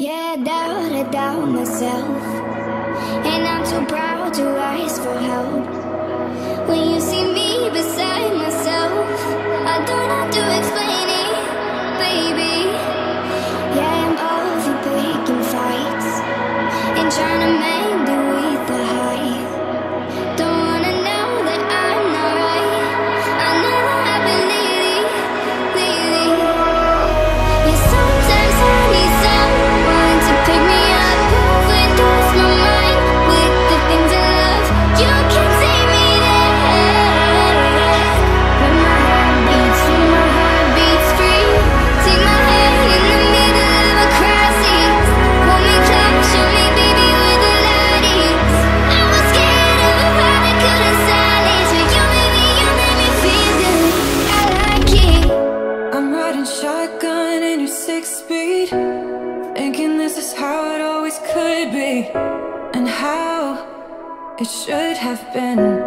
Yeah, I doubt, I doubt myself. And I'm too proud to ask for help. When you see me beside myself I don't have to explain it, baby. Yeah, I'm over breaking fights And trying to make have been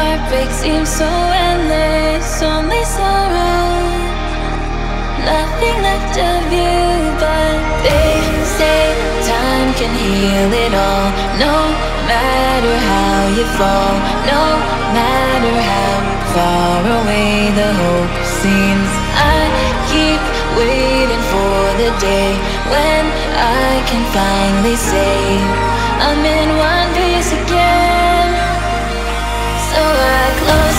heartbreak seems so endless, only sorrow. Nothing left of you, but they say time can heal it all. No matter how you fall, no matter how far away the hope seems. I keep waiting for the day when I can finally say I'm in one piece again so I close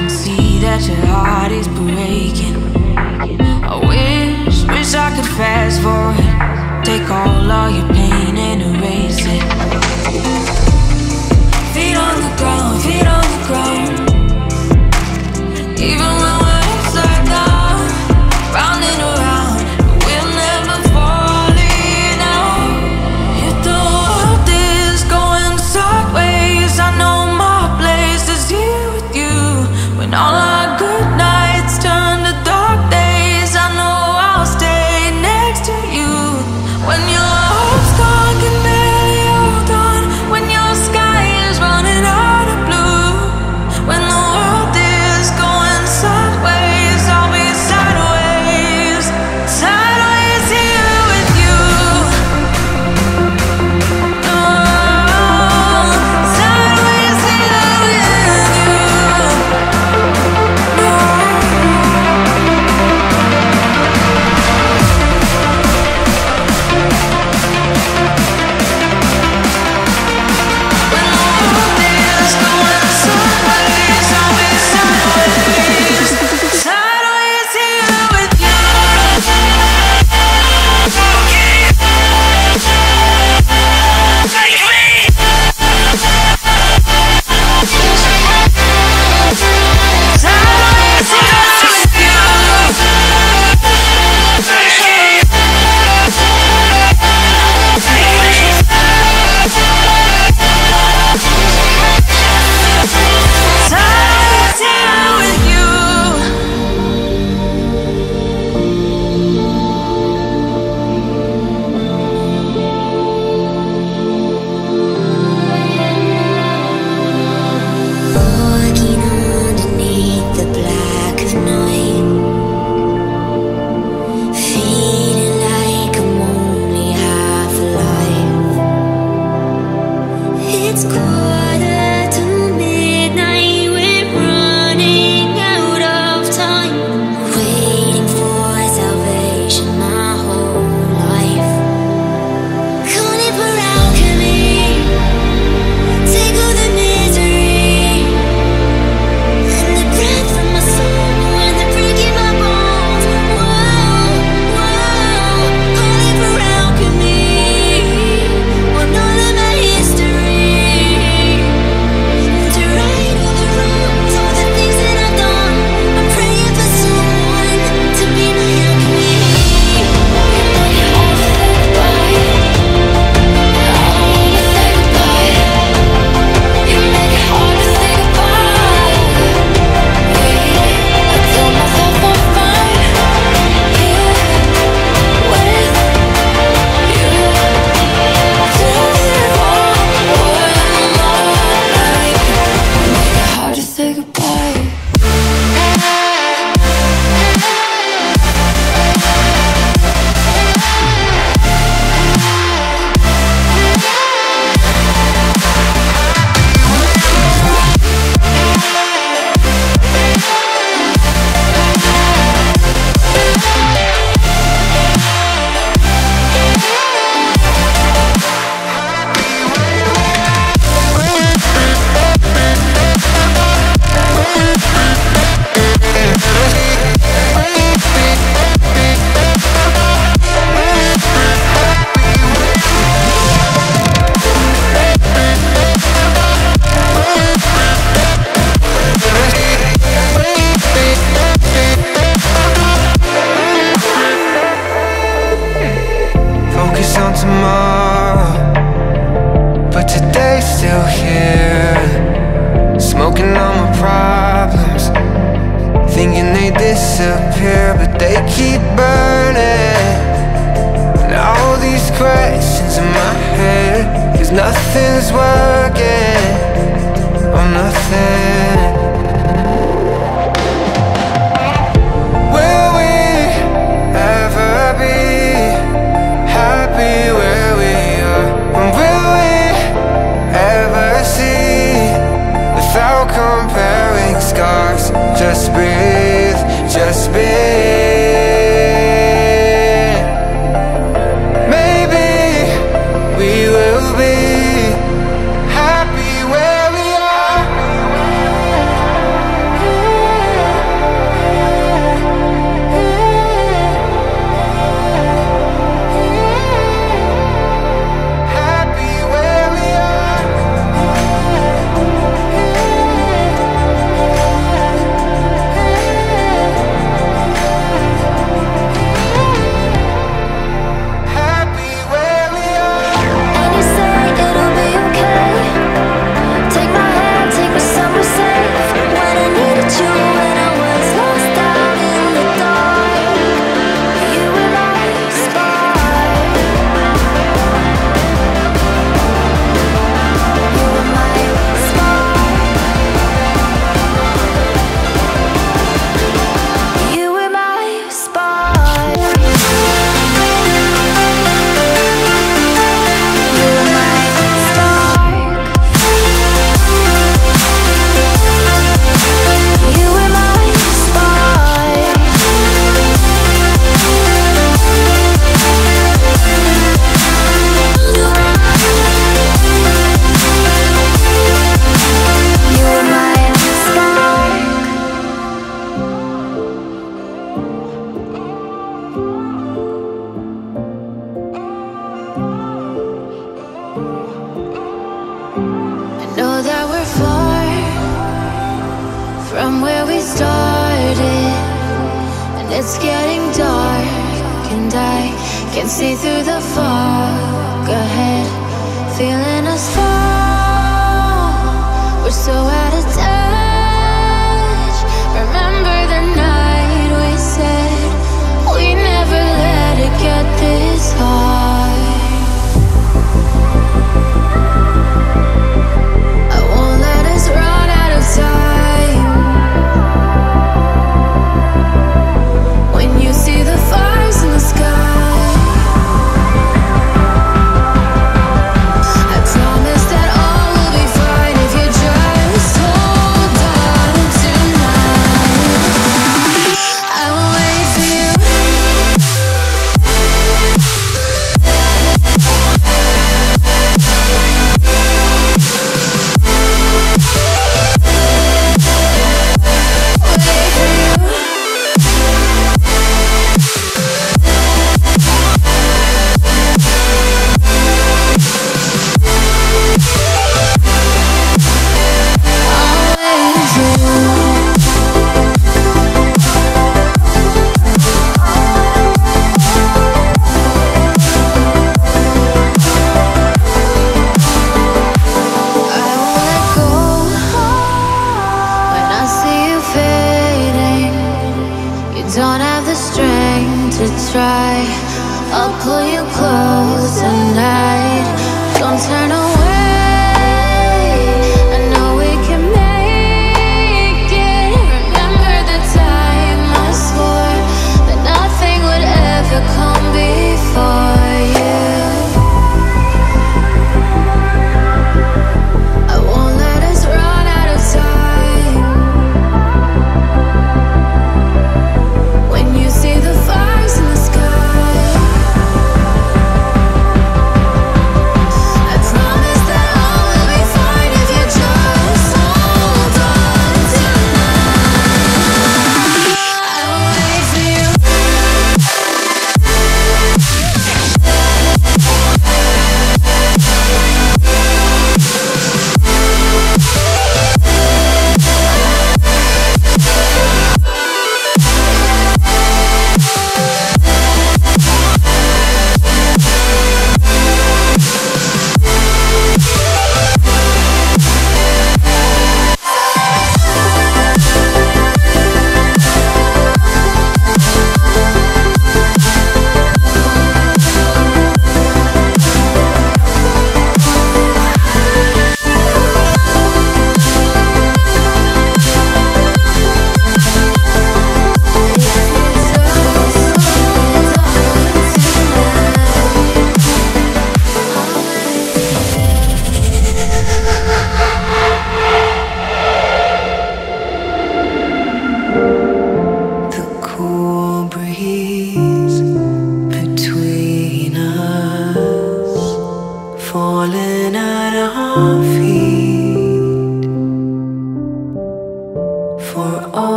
can see that your heart is breaking. I wish, wish I could fast forward. Take all of your pain and erase it. Feet on the ground, feet on the ground. Even when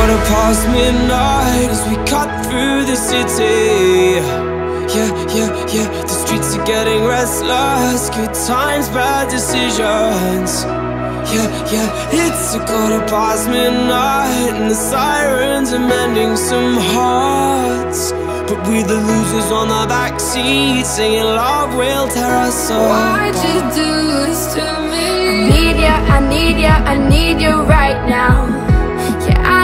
quarter past midnight as we cut through the city. Yeah, yeah, yeah, the streets are getting restless. Good times, bad decisions. Yeah, yeah, it's a quarter past midnight And the sirens are mending some hearts. But we're the losers on the backseat Singing love will tear us apart. Why'd you do this to me? I need ya, I need ya, I need you right now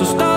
it